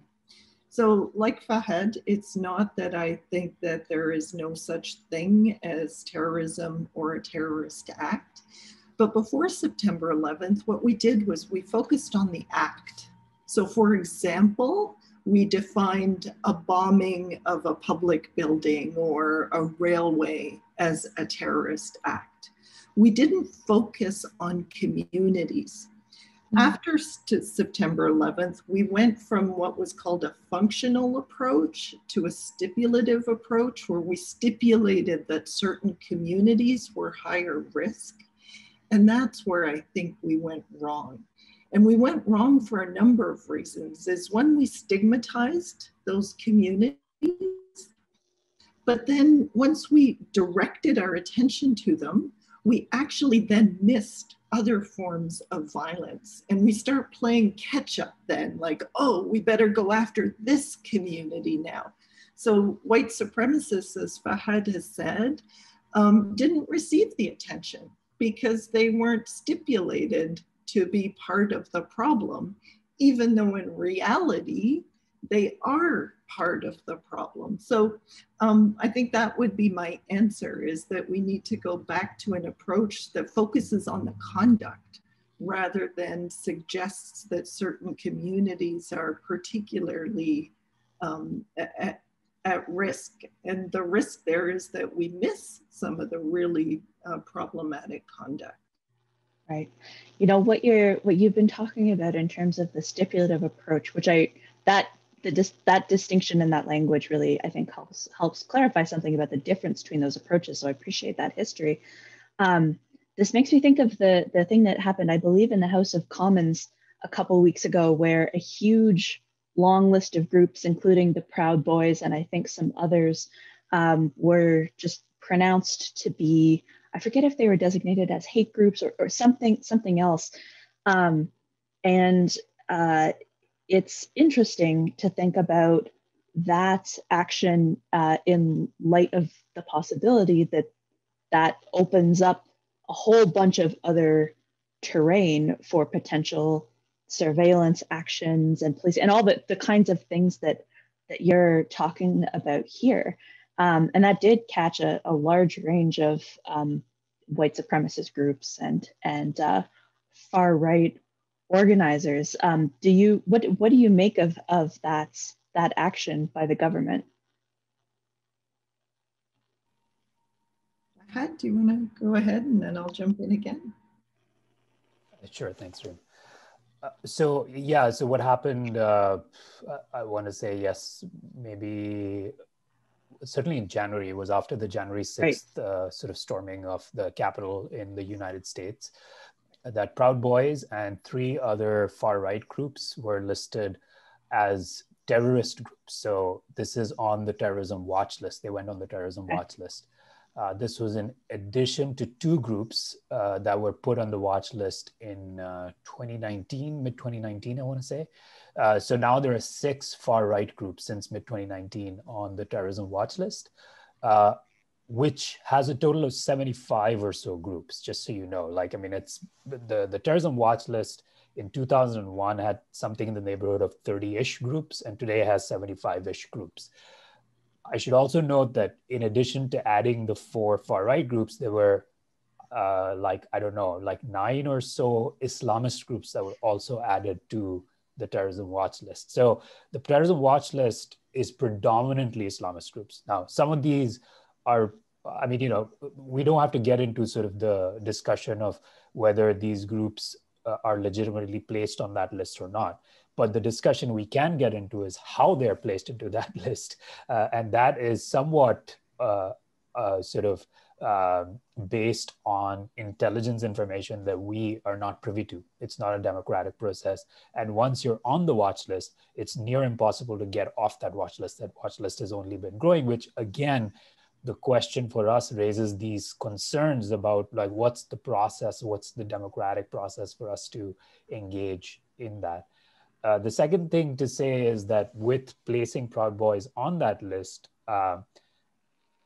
So, like Fahad, it's not that I think that there is no such thing as terrorism or a terrorist act. But before September 11th, what we did was we focused on the act. So, for example, we defined a bombing of a public building or a railway as a terrorist act. We didn't focus on communities. Mm-hmm. After September 11th, we went from what was called a functional approach to a stipulative approach, where we stipulated that certain communities were higher risk. And that's where I think we went wrong. And we went wrong for a number of reasons. Is one, we stigmatized those communities. But then once we directed our attention to them, we actually then missed other forms of violence. And we start playing catch up then, like, oh, we better go after this community now. So white supremacists, as Fahad has said, um, didn't receive the attention because they weren't stipulated to be part of the problem, even though in reality, they are part of the problem. So um, I think that would be my answer is that we need to go back to an approach that focuses on the conduct rather than suggests that certain communities are particularly um, at, at risk. And the risk there is that we miss some of the really uh, problematic conduct. Right. You know what you're what you've been talking about in terms of the stipulative approach, which I that the dis, that distinction in that language really I think helps helps clarify something about the difference between those approaches. So I appreciate that history. Um, this makes me think of the the thing that happened, I believe, in the House of Commons a couple weeks ago, where a huge long list of groups, including the Proud Boys and I think some others, um, were just pronounced to be I forget if they were designated as hate groups or, or something something else. Um, and uh, it's interesting to think about that action uh, in light of the possibility that that opens up a whole bunch of other terrain for potential surveillance actions and police and all the, the kinds of things that that you're talking about here um, and that did catch a, a large range of um, white supremacist groups and and uh, far right organizers. Um, do you what what do you make of of that that action by the government? do you want to go ahead and then I'll jump in again? Sure, thanks, Reem. Uh, so yeah, so what happened? Uh, I want to say yes, maybe certainly in January, it was after the January 6th right. uh, sort of storming of the Capitol in the United States, that Proud Boys and three other far right groups were listed as terrorist groups. So this is on the terrorism watch list. They went on the terrorism watch list. Uh, this was in addition to two groups uh, that were put on the watch list in uh, 2019, mid 2019, I want to say. Uh, so now there are six far right groups since mid 2019 on the terrorism watch list, uh, which has a total of 75 or so groups, just so you know. Like, I mean, it's the, the terrorism watch list in 2001 had something in the neighborhood of 30 ish groups, and today has 75 ish groups. I should also note that in addition to adding the four far right groups, there were uh, like, I don't know, like nine or so Islamist groups that were also added to the terrorism watch list. So the terrorism watch list is predominantly Islamist groups. Now, some of these are, I mean, you know, we don't have to get into sort of the discussion of whether these groups are legitimately placed on that list or not. But the discussion we can get into is how they're placed into that list. Uh, and that is somewhat uh, uh, sort of um, based on intelligence information that we are not privy to. It's not a democratic process. And once you're on the watch list, it's near impossible to get off that watch list. That watch list has only been growing, which again, the question for us raises these concerns about like what's the process what's the democratic process for us to engage in that uh, the second thing to say is that with placing Proud Boys on that list, uh,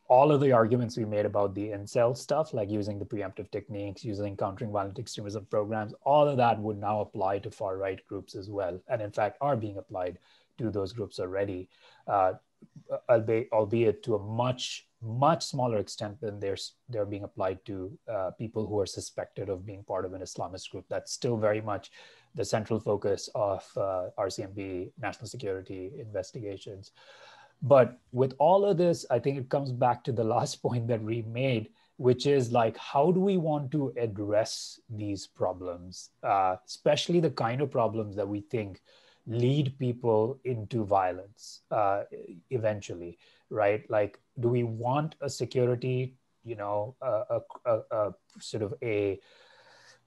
all of the arguments we made about the incel stuff, like using the preemptive techniques, using countering violent extremism programs, all of that would now apply to far right groups as well. And in fact, are being applied to those groups already, uh, albeit, to a much, much smaller extent than they're, they're being applied to uh, people who are suspected of being part of an Islamist group. That's still very much the central focus of uh, RCMP national security investigations. But with all of this, I think it comes back to the last point that we made, which is like, how do we want to address these problems, uh, especially the kind of problems that we think lead people into violence uh, eventually, right? Like, do we want a security, you know, a, a, a sort of a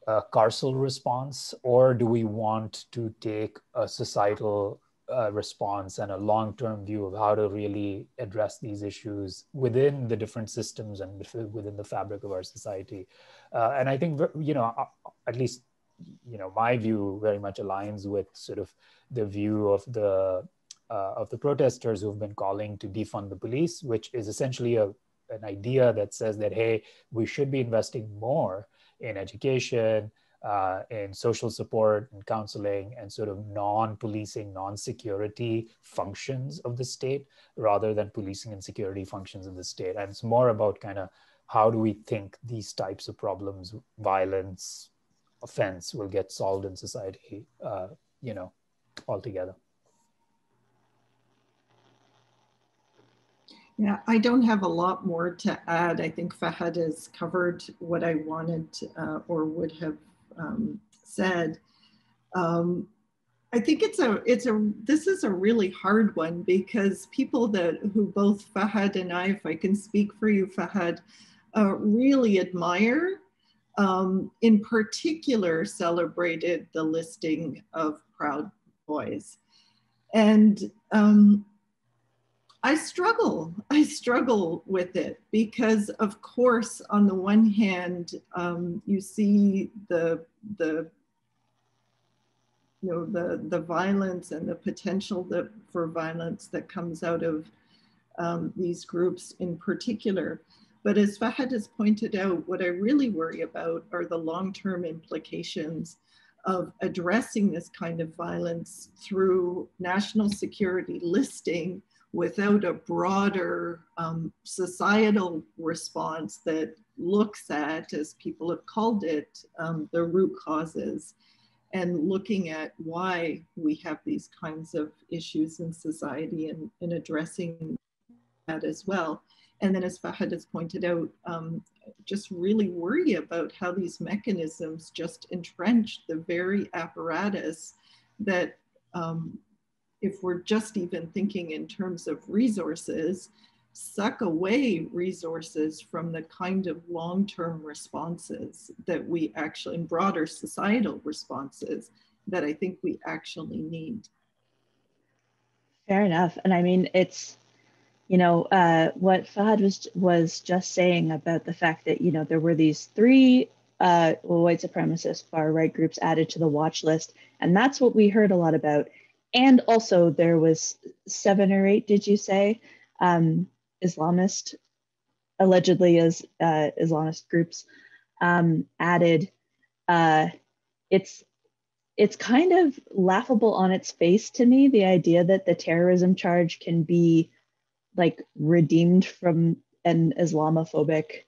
a carceral response, or do we want to take a societal uh, response and a long-term view of how to really address these issues within the different systems and within the fabric of our society? Uh, and I think, you know, at least, you know, my view very much aligns with sort of the view of the uh, of the protesters who've been calling to defund the police, which is essentially a, an idea that says that hey, we should be investing more in education, uh, in social support and counseling and sort of non-policing, non-security functions of the state rather than policing and security functions of the state. And it's more about kind of how do we think these types of problems, violence, offense will get solved in society, uh, you know, altogether. Yeah, I don't have a lot more to add. I think Fahad has covered what I wanted uh, or would have um, said. Um, I think it's a it's a this is a really hard one because people that who both Fahad and I, if I can speak for you, Fahad, uh, really admire. Um, in particular, celebrated the listing of Proud Boys, and um, I struggle. I struggle with it because, of course, on the one hand, um, you see the the you know the the violence and the potential that for violence that comes out of um, these groups in particular. But as Fahad has pointed out, what I really worry about are the long-term implications of addressing this kind of violence through national security listing without a broader um, societal response that looks at, as people have called it, um, the root causes and looking at why we have these kinds of issues in society and, and addressing that as well. And then as Fahad has pointed out, um, just really worry about how these mechanisms just entrench the very apparatus that um, if we're just even thinking in terms of resources, suck away resources from the kind of long-term responses that we actually, and broader societal responses that I think we actually need. Fair enough. And I mean, it's, you know, uh, what Fahad was was just saying about the fact that you know there were these three uh, white supremacist far right groups added to the watch list, and that's what we heard a lot about. And also, there was seven or eight, did you say, um, Islamist, allegedly as uh, Islamist groups um, added. Uh, it's it's kind of laughable on its face to me the idea that the terrorism charge can be like redeemed from an Islamophobic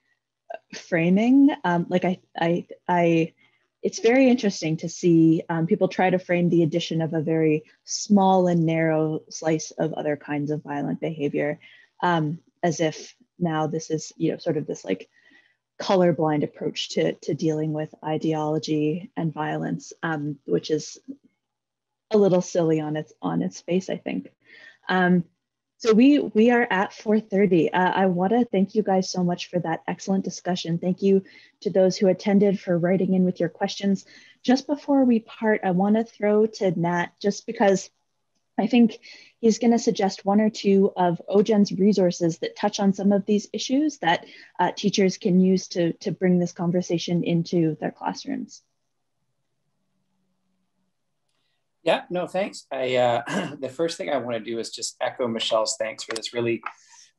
framing. Um, like I, I, I, it's very interesting to see um, people try to frame the addition of a very small and narrow slice of other kinds of violent behavior, um, as if now this is, you know, sort of this like colorblind approach to to dealing with ideology and violence, um, which is a little silly on its on its face, I think. Um, so we we are at 4:30. Uh, I want to thank you guys so much for that excellent discussion. Thank you to those who attended for writing in with your questions. Just before we part, I want to throw to Nat just because I think he's going to suggest one or two of OJEN's resources that touch on some of these issues that uh, teachers can use to to bring this conversation into their classrooms. Yeah, no, thanks. I uh, the first thing I want to do is just echo Michelle's thanks for this really,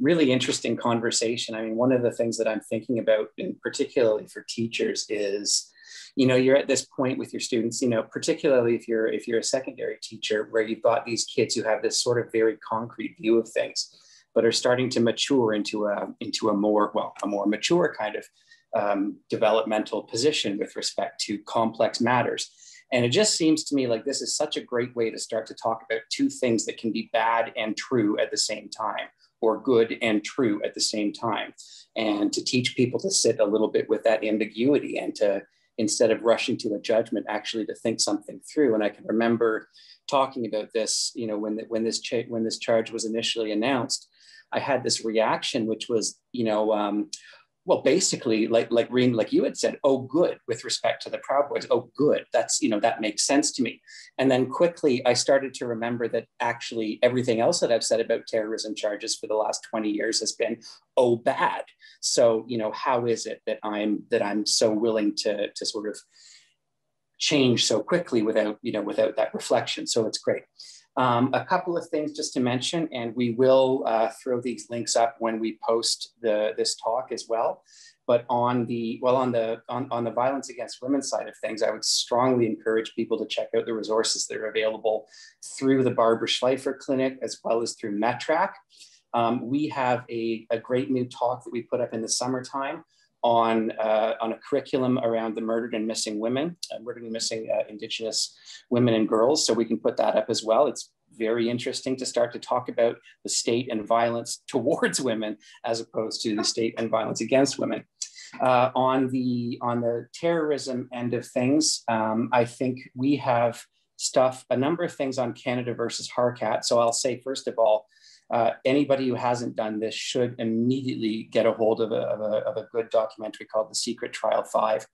really interesting conversation. I mean, one of the things that I'm thinking about, and particularly for teachers, is you know you're at this point with your students you know particularly if you're if you're a secondary teacher where you've got these kids who have this sort of very concrete view of things but are starting to mature into a into a more well a more mature kind of um, developmental position with respect to complex matters and it just seems to me like this is such a great way to start to talk about two things that can be bad and true at the same time, or good and true at the same time. And to teach people to sit a little bit with that ambiguity and to, instead of rushing to a judgment, actually to think something through. And I can remember talking about this, you know, when, the, when, this, cha- when this charge was initially announced, I had this reaction, which was, you know, um, well, basically, like like Reem, like you had said, oh, good, with respect to the Proud Boys. Oh, good. That's you know that makes sense to me. And then quickly, I started to remember that actually everything else that I've said about terrorism charges for the last twenty years has been oh bad. So you know, how is it that I'm that I'm so willing to to sort of change so quickly without you know without that reflection? So it's great. Um, a couple of things just to mention, and we will uh, throw these links up when we post the, this talk as well. But on the well, on the on, on the violence against women side of things, I would strongly encourage people to check out the resources that are available through the Barbra Schlifer Clinic as well as through METRAC. Um, we have a, a great new talk that we put up in the summertime on, uh, on a curriculum around the murdered and missing women, uh, murdered and missing uh, Indigenous women and girls. So we can put that up as well. It's very interesting to start to talk about the state and violence towards women as opposed to the state and violence against women. Uh, on the on the terrorism end of things, um, I think we have stuff a number of things on Canada versus Harkat. So I'll say first of all, uh, anybody who hasn't done this should immediately get a hold of a, of a, of a good documentary called The Secret Trial 5,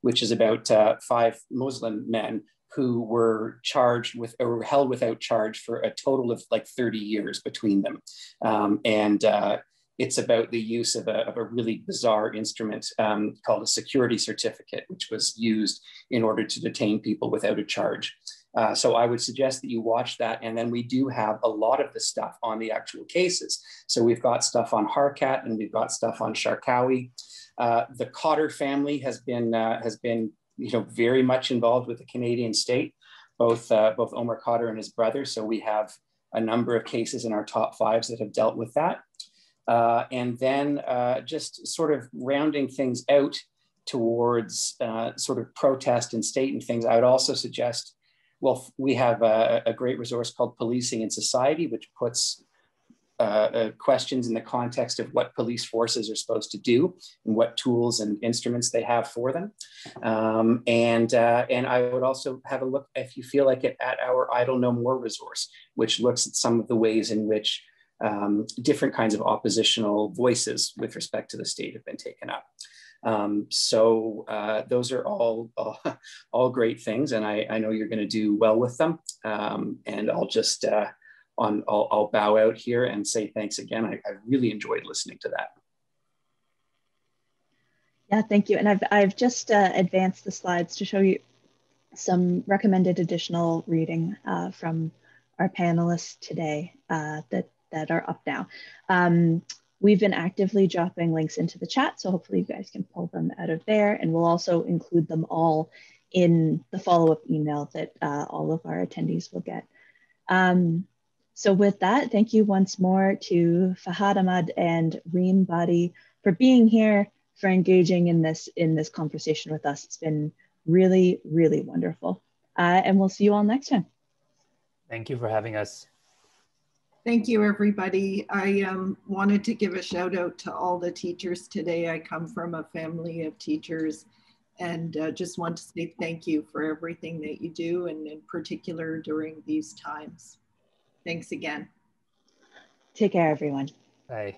which is about uh, five Muslim men who were charged with or held without charge for a total of like 30 years between them. Um, and uh, it's about the use of a, of a really bizarre instrument um, called a security certificate, which was used in order to detain people without a charge. Uh, so I would suggest that you watch that. And then we do have a lot of the stuff on the actual cases. So we've got stuff on Harkat and we've got stuff on Charkaoui. Uh, the Khadr family has been, uh, has been you know, very much involved with the Canadian state, both, uh, both Omar Khadr and his brother. So we have a number of cases in our top fives that have dealt with that. Uh, and then uh, just sort of rounding things out towards sort of protest and state and things, I would also suggest well, we have a, a great resource called Policing in Society, which puts uh, uh, questions in the context of what police forces are supposed to do and what tools and instruments they have for them. Um, and, uh, and I would also have a look, if you feel like it, at our Idle No More resource, which looks at some of the ways in which um, different kinds of oppositional voices with respect to the state have been taken up. Um, so uh, those are all, all, all great things, and I, I know you're going to do well with them. Um, and I'll just uh, on I'll, I'll, bow out here and say thanks again. I, I really enjoyed listening to that. Yeah, thank you. And I've, I've just uh, advanced the slides to show you some recommended additional reading uh, from our panelists today uh, that, that are up now. Um, we've been actively dropping links into the chat, so hopefully you guys can pull them out of there. And we'll also include them all in the follow-up email that uh, all of our attendees will get. Um, so with that, thank you once more to Fahad Ahmad and Reem Bahdi for being here, for engaging in this, in this conversation with us. It's been really, really wonderful. Uh, and we'll see you all next time. Thank you for having us. Thank you, everybody. I um, wanted to give a shout out to all the teachers today. I come from a family of teachers and uh, just want to say thank you for everything that you do and in particular during these times. Thanks again. Take care, everyone. Bye.